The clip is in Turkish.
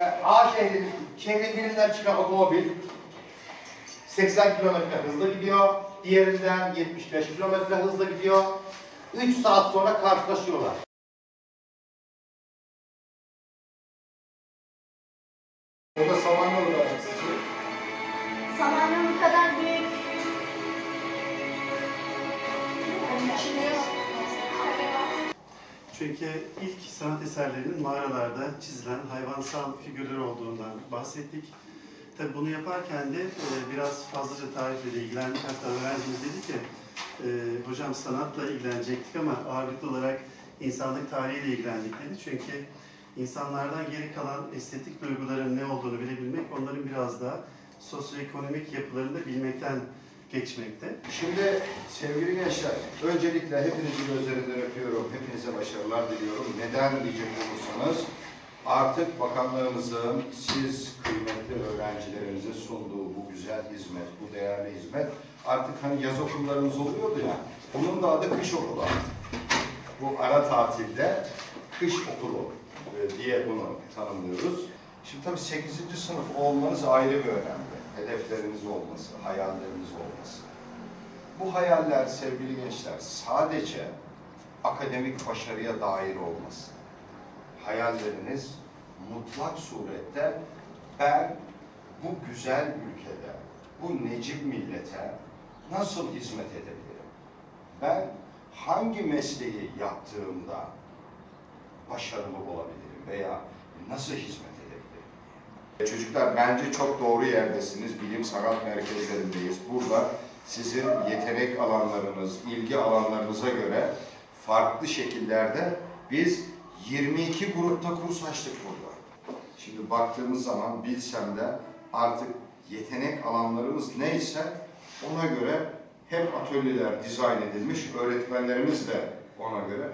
A şehrin, şehrin birinden çıkan otomobil 80 kilometre hızla gidiyor. Diğerinden 75 kilometre hızla gidiyor. 3 saat sonra karşılaşıyorlar. O da Çünkü ilk sanat eserlerinin mağaralarda çizilen hayvansal figürler olduğundan bahsettik. Tabi bunu yaparken de e, biraz fazlaca tarihle de ilgilendik. Hatta öğrencimiz dedi ki, e, hocam sanatla ilgilenecektik ama ağırlıklı olarak insanlık tarihiyle ilgilendik dedi. Çünkü insanlardan geri kalan estetik duyguların ne olduğunu bilebilmek, onların biraz daha sosyoekonomik yapılarını da bilmekten geçmekte. Şimdi sevgili gençler, öncelikle hepinizi gözlerinden öpüyorum. Hepinize başarılar diliyorum. Neden diyecek olursanız artık bakanlığımızın siz kıymetli öğrencilerinize sunduğu bu güzel hizmet, bu değerli hizmet artık hani yaz okullarımız oluyordu ya, onun da adı kış okulu artık. Bu ara tatilde kış okulu e, diye bunu tanımlıyoruz. Şimdi tabii 8. sınıf olmanız ayrı bir önemli. Hedefleriniz olması, hayalleriniz olması. Bu hayaller sevgili gençler sadece akademik başarıya dair olmasın. Hayalleriniz mutlak surette ben bu güzel ülkede, bu necip millete nasıl hizmet edebilirim? Ben hangi mesleği yaptığımda başarılı olabilirim veya nasıl hizmet edebilirim? Çocuklar bence çok doğru yerdesiniz. Bilim sanat merkezlerindeyiz. Burada sizin yetenek alanlarınız, ilgi alanlarınıza göre farklı şekillerde biz 22 grupta kurs açtık burada. Şimdi baktığımız zaman bilsem de artık yetenek alanlarımız neyse ona göre hep atölyeler dizayn edilmiş, öğretmenlerimiz de ona göre